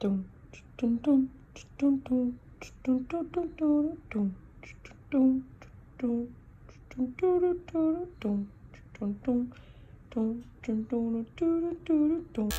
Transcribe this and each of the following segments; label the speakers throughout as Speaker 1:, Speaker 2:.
Speaker 1: dun, dun, dun, dun,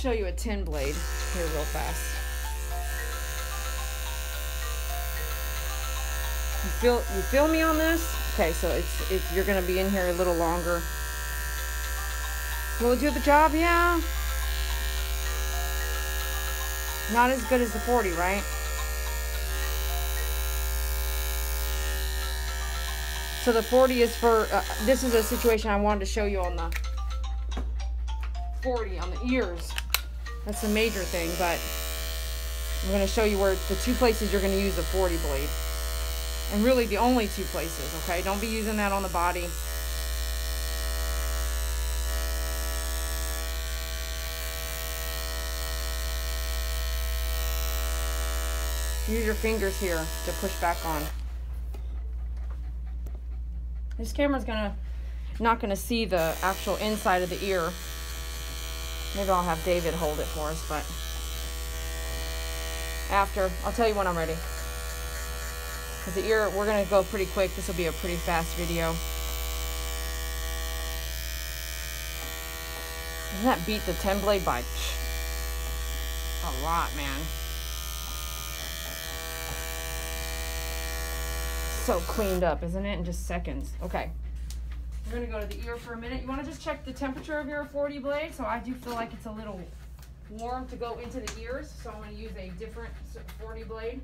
Speaker 2: show you a 10 blade here real fast. You feel you feel me on this? Okay, so it's it's you're gonna be in here a little longer. Will it do the job? Yeah. Not as good as the 40, right? So the 40 is for, uh, this is a situation I wanted to show you on the 40 on the ears. That's the major thing, but I'm going to show you where the two places you're going to use the 40 blade. And really the only two places, okay? Don't be using that on the body. Use your fingers here to push back on. This camera's gonna not gonna see the actual inside of the ear. Maybe I'll have David hold it for us, but after, I'll tell you when I'm ready. Because the ear, we're gonna go pretty quick. This will be a pretty fast video. Doesn't that beat the 10 blade by a lot, man? So cleaned up, isn't it? In just seconds. Okay. We're gonna go to the ear for a minute. You wanna just check the temperature of your 40 blade? So I do feel like it's a little warm to go into the ears. So I'm gonna use a different 40 blade.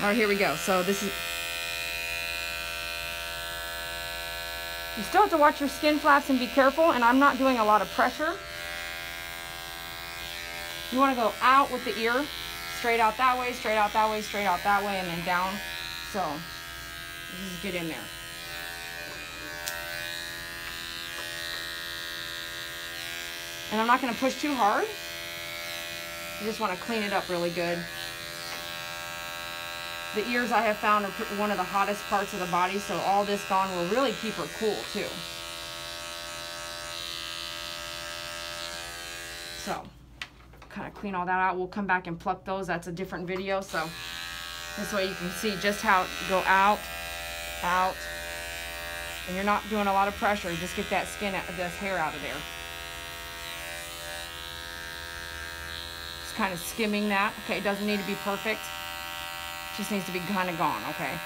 Speaker 2: All right, here we go. So this is, you still have to watch your skin flaps and be careful, and I'm not doing a lot of pressure. You wanna go out with the ear, straight out that way, straight out that way, straight out that way, and then down. So, just get in there. And I'm not gonna push too hard. You just wanna clean it up really good. The ears I have found are one of the hottest parts of the body, so all this gone will really keep her cool too. So, kind of clean all that out. We'll come back and pluck those. That's a different video, so this way you can see just how go out, out, and you're not doing a lot of pressure. Just get that skin, out, this hair out of there. Just kind of skimming that. Okay, it doesn't need to be perfect. Just needs to be kind of gone, okay?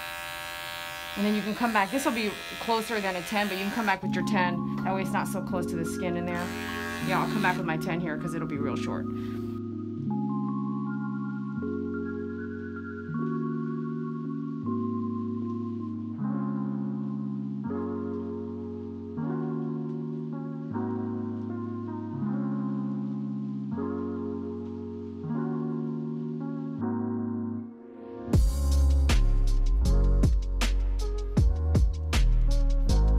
Speaker 2: And then you can come back. This will be closer than a 10, but you can come back with your 10. That way it's not so close to the skin in there. Yeah, I'll come back with my 10 here because it'll be real short.